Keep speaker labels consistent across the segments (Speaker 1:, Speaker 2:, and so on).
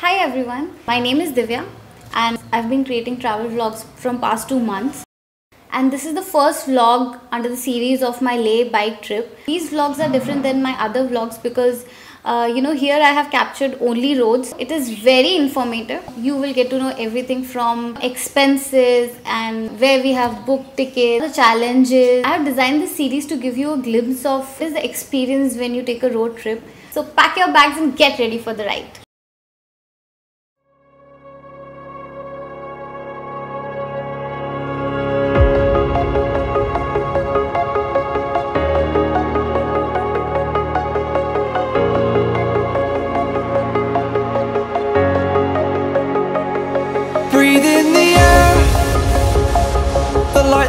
Speaker 1: Hi everyone, my name is Divya and I've been creating travel vlogs from past 2 months. And this is the first vlog under the series of my Leh bike trip. These vlogs are different than my other vlogs because uh, you know here I have captured only roads. It is very informative. You will get to know everything from expenses and where we have booked tickets, the challenges. I have designed this series to give you a glimpse of this experience when you take a road trip. So pack your bags and get ready for the ride.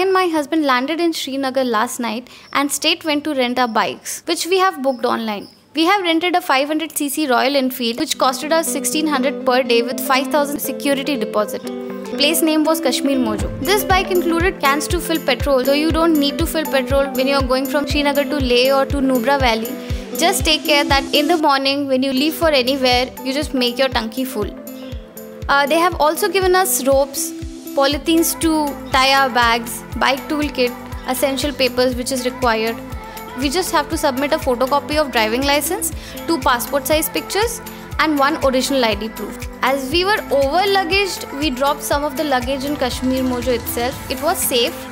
Speaker 1: And my husband landed in Srinagar last night and state went to rent our bikes, which we have booked online. We have rented a 500cc Royal Enfield, which costed us 1600 per day with 5000 security deposit. Place name was Kashmir Mojo. This bike included cans to fill petrol, so you don't need to fill petrol when you are going from Srinagar to Leh or to Nubra Valley. Just take care that in the morning when you leave for anywhere, you just make your tanki full. Uh, they have also given us ropes, polythenes to tie our bags, bike toolkit, essential papers which is required. We just have to submit a photocopy of driving license, two passport size pictures, and one original ID proof. As we were over luggaged, we dropped some of the luggage in Kashmir Mojo itself. It was safe.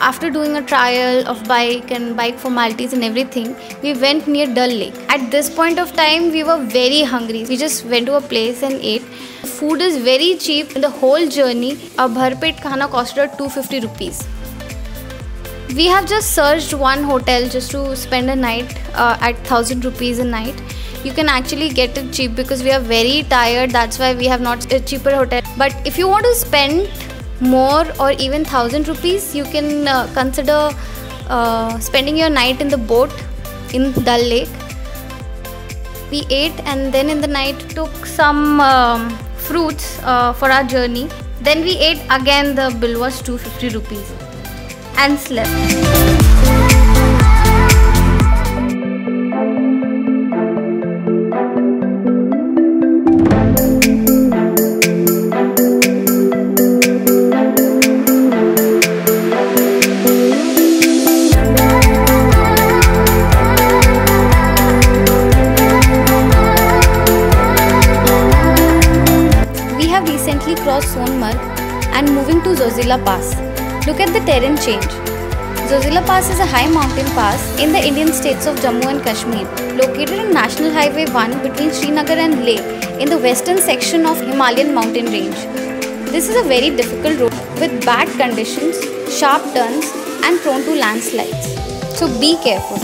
Speaker 1: After doing a trial of bike and bike formalities and everything, we went near Dal Lake. At this point of time, we were very hungry. We just went to a place and ate. Food is very cheap. In the whole journey, a bharpet khana costed us 250 rupees. We have just searched one hotel just to spend a night uh, at 1000 rupees a night. You can actually get it cheap because we are very tired. That's why we have not a cheaper hotel. But if you want to spend more or even 1000 rupees, you can uh, consider uh, spending your night in the boat in Dal Lake. We ate and then in the night took some um, fruits uh, for our journey. Then we ate again. The bill was 250 rupees and slept. Pass. Look at the terrain change. Zojila Pass is a high mountain pass in the Indian states of Jammu and Kashmir, located on National Highway 1 between Srinagar and Leh in the western section of Himalayan mountain range. This is a very difficult road with bad conditions, sharp turns and prone to landslides. So be careful.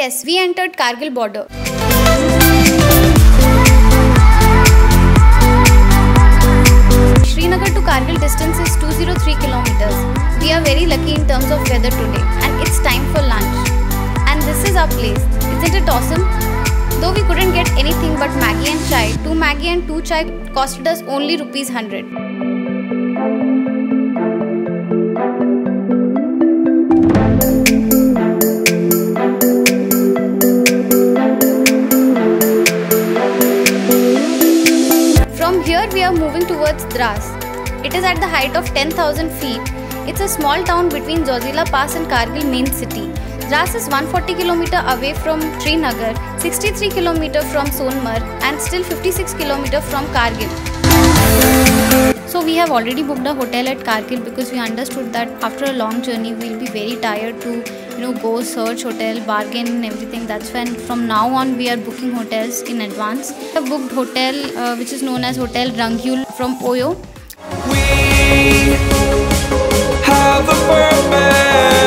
Speaker 1: Yes, we entered Kargil border. Srinagar to Kargil distance is 203 kilometers. We are very lucky in terms of weather today and it's time for lunch. And this is our place. Isn't it awesome? Though we couldn't get anything but Maggi and chai, two Maggi and two chai costed us only rupees 100. It's Dras. It is at the height of 10,000 feet. It's a small town between Zojila Pass and Kargil main city. Dras is 140 km away from Srinagar, 63 km from Sonmarg and still 56 km from Kargil. So we have already booked a hotel at Kargil because we understood that after a long journey we'll be very tired to you know go search hotel bargain and everything. That's when from now on we are booking hotels in advance. I booked hotel uh, which is known as hotel rangul from oyo.
Speaker 2: We have a